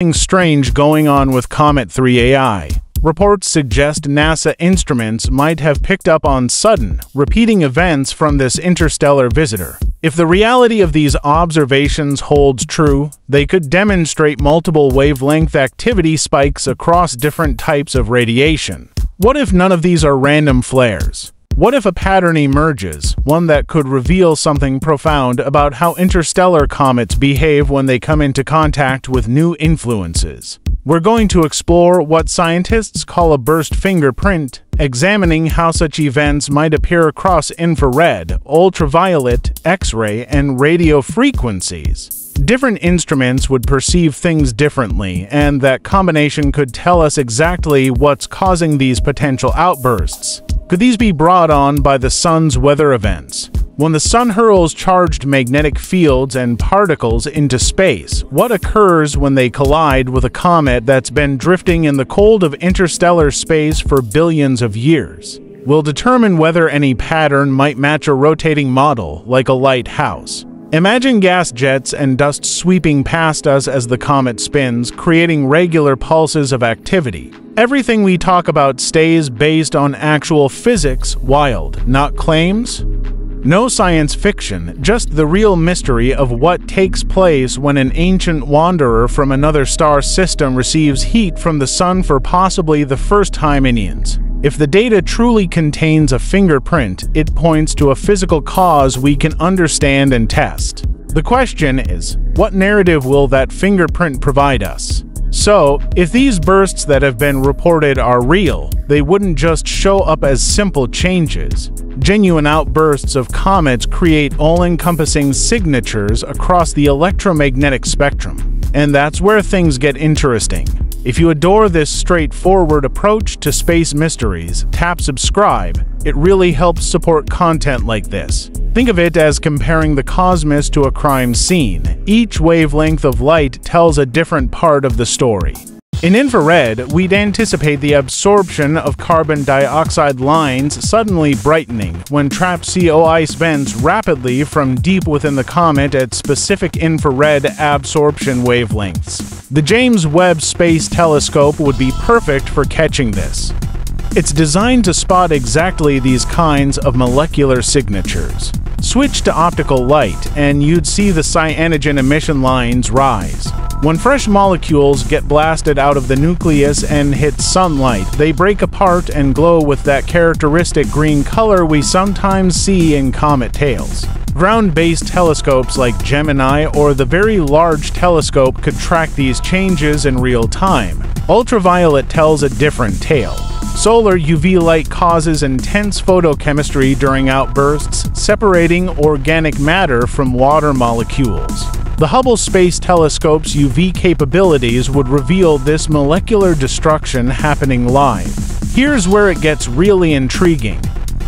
Something strange going on with Comet 3AI. Reports suggest NASA instruments might have picked up on sudden, repeating events from this interstellar visitor. If the reality of these observations holds true, they could demonstrate multiple wavelength activity spikes across different types of radiation. What if none of these are random flares? What if a pattern emerges, one that could reveal something profound about how interstellar comets behave when they come into contact with new influences? We're going to explore what scientists call a burst fingerprint, examining how such events might appear across infrared, ultraviolet, X-ray, and radio frequencies. Different instruments would perceive things differently, and that combination could tell us exactly what's causing these potential outbursts. Could these be brought on by the sun's weather events? When the sun hurls charged magnetic fields and particles into space, what occurs when they collide with a comet that's been drifting in the cold of interstellar space for billions of years? Will determine whether any pattern might match a rotating model, like a lighthouse. Imagine gas jets and dust sweeping past us as the comet spins, creating regular pulses of activity. Everything we talk about stays based on actual physics, wild, not claims. No science fiction, just the real mystery of what takes place when an ancient wanderer from another star system receives heat from the sun for possibly the first time in eons. If the data truly contains a fingerprint, it points to a physical cause we can understand and test. The question is, what narrative will that fingerprint provide us? So, if these bursts that have been reported are real, they wouldn't just show up as simple changes. Genuine outbursts of comets create all-encompassing signatures across the electromagnetic spectrum. And that's where things get interesting. If you adore this straightforward approach to space mysteries, tap subscribe. It really helps support content like this. Think of it as comparing the cosmos to a crime scene. Each wavelength of light tells a different part of the story. In infrared, we'd anticipate the absorption of carbon dioxide lines suddenly brightening when trapped CO ice vents rapidly from deep within the comet at specific infrared absorption wavelengths. The James Webb Space Telescope would be perfect for catching this. It's designed to spot exactly these kinds of molecular signatures. Switch to optical light, and you'd see the cyanogen emission lines rise. When fresh molecules get blasted out of the nucleus and hit sunlight, they break apart and glow with that characteristic green color we sometimes see in comet tails. Ground-based telescopes like Gemini or the Very Large Telescope could track these changes in real time. Ultraviolet tells a different tale. Solar UV light causes intense photochemistry during outbursts, separating organic matter from water molecules. The Hubble Space Telescope's UV capabilities would reveal this molecular destruction happening live. Here's where it gets really intriguing.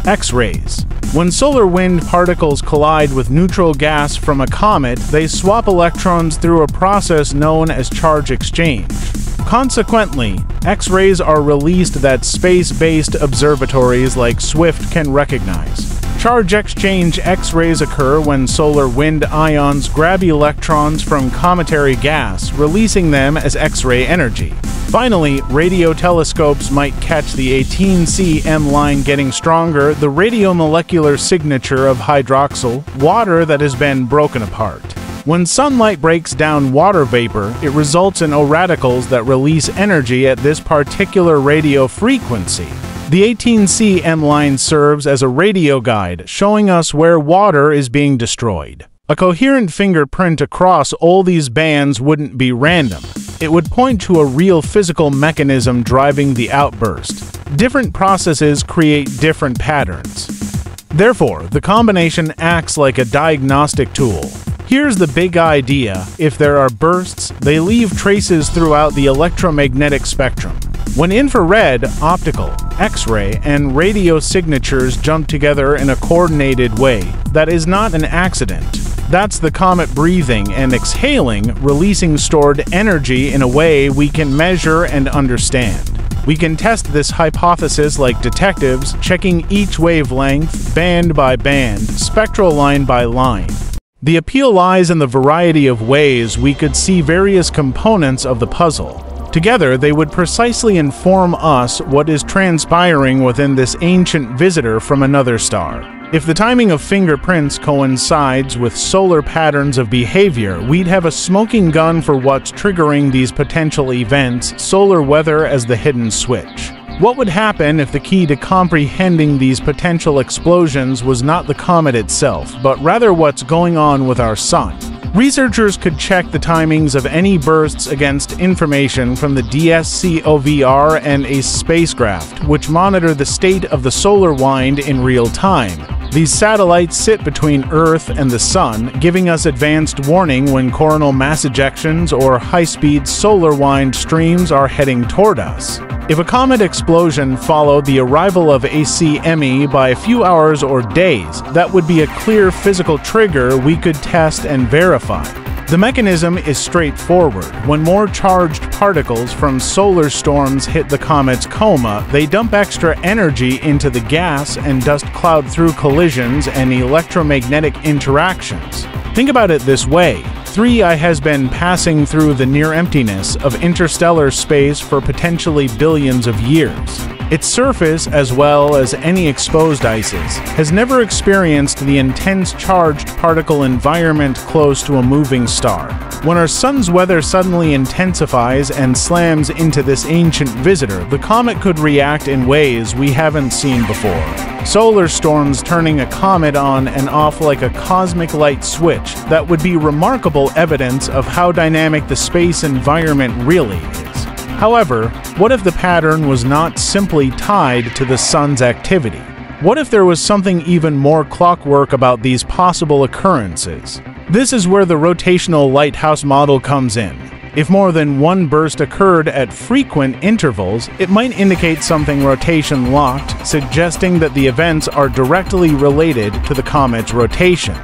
X-rays. When solar wind particles collide with neutral gas from a comet, they swap electrons through a process known as charge exchange. Consequently, X-rays are released that space-based observatories like SWIFT can recognize. Charge exchange X-rays occur when solar wind ions grab electrons from cometary gas, releasing them as X-ray energy. Finally, radio telescopes might catch the 18 cm line getting stronger, the radiomolecular signature of hydroxyl, water that has been broken apart. When sunlight breaks down water vapor, it results in O radicals that release energy at this particular radio frequency. The 18 cm line serves as a radio guide, showing us where water is being destroyed. A coherent fingerprint across all these bands wouldn't be random. It would point to a real physical mechanism driving the outburst. Different processes create different patterns. Therefore, the combination acts like a diagnostic tool. Here's the big idea. If there are bursts, they leave traces throughout the electromagnetic spectrum. When infrared, optical, X-ray, and radio signatures jump together in a coordinated way, that is not an accident. That's the comet breathing and exhaling, releasing stored energy in a way we can measure and understand. We can test this hypothesis like detectives, checking each wavelength, band by band, spectral line by line. The appeal lies in the variety of ways we could see various components of the puzzle. Together, they would precisely inform us what is transpiring within this ancient visitor from another star. If the timing of fingerprints coincides with solar patterns of behavior, we'd have a smoking gun for what's triggering these potential events, solar weather as the hidden switch. What would happen if the key to comprehending these potential explosions was not the comet itself, but rather what's going on with our sun? Researchers could check the timings of any bursts against information from the DSCOVR and ACE spacecraft, which monitor the state of the solar wind in real time. These satellites sit between Earth and the Sun, giving us advanced warning when coronal mass ejections or high-speed solar wind streams are heading toward us. If a comet explosion followed the arrival of a CME by a few hours or days, that would be a clear physical trigger we could test and verify. The mechanism is straightforward. When more charged particles from solar storms hit the comet's coma, they dump extra energy into the gas and dust cloud through collisions and electromagnetic interactions. Think about it this way 3I has been passing through the near emptiness of interstellar space for potentially billions of years. Its surface, as well as any exposed ices, has never experienced the intense charged particle environment close to a moving star. When our sun's weather suddenly intensifies and slams into this ancient visitor, the comet could react in ways we haven't seen before. Solar storms turning a comet on and off like a cosmic light switch that would be remarkable evidence of how dynamic the space environment really is. However, what if the pattern was not simply tied to the sun's activity? What if there was something even more clockwork about these possible occurrences? This is where the rotational lighthouse model comes in. If more than one burst occurred at frequent intervals, it might indicate something rotation locked, suggesting that the events are directly related to the comet's rotation.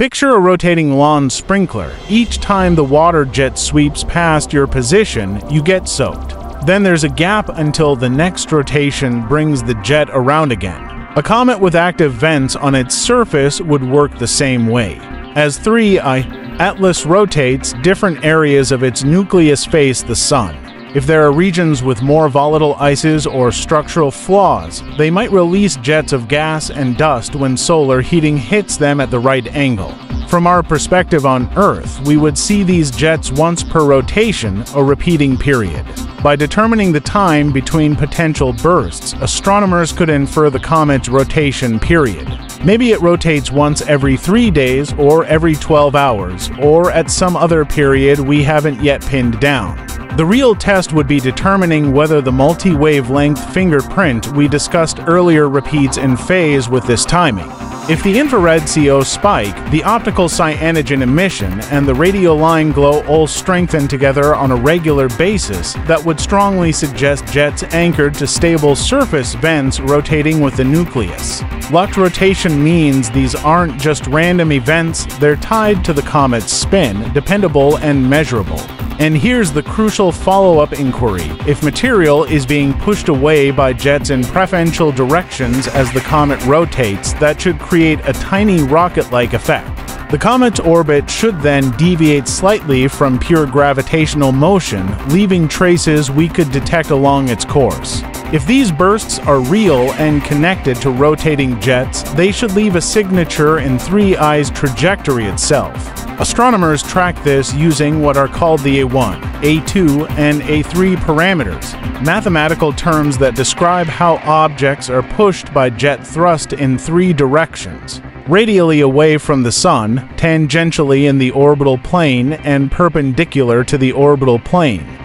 Picture a rotating lawn sprinkler. Each time the water jet sweeps past your position, you get soaked. Then there's a gap until the next rotation brings the jet around again. A comet with active vents on its surface would work the same way. As 3I, Atlas rotates, different areas of its nucleus face the Sun. If there are regions with more volatile ices or structural flaws, they might release jets of gas and dust when solar heating hits them at the right angle. From our perspective on Earth, we would see these jets once per rotation, a repeating period. By determining the time between potential bursts, astronomers could infer the comet's rotation period. Maybe it rotates once every 3 days or every 12 hours, or at some other period we haven't yet pinned down. The real test would be determining whether the multi-wavelength fingerprint we discussed earlier repeats in phase with this timing. If the infrared CO spike, the optical cyanogen emission, and the radioline glow all strengthen together on a regular basis, that would strongly suggest jets anchored to stable surface vents rotating with the nucleus. Locked rotation means these aren't just random events, they're tied to the comet's spin, dependable and measurable. And here's the crucial follow-up inquiry. If material is being pushed away by jets in preferential directions as the comet rotates, that should create a tiny rocket-like effect. The comet's orbit should then deviate slightly from pure gravitational motion, leaving traces we could detect along its course. If these bursts are real and connected to rotating jets, they should leave a signature in 3I's trajectory itself. Astronomers track this using what are called the A1, A2, and A3 parameters, mathematical terms that describe how objects are pushed by jet thrust in three directions radially away from the Sun, tangentially in the orbital plane, and perpendicular to the orbital plane.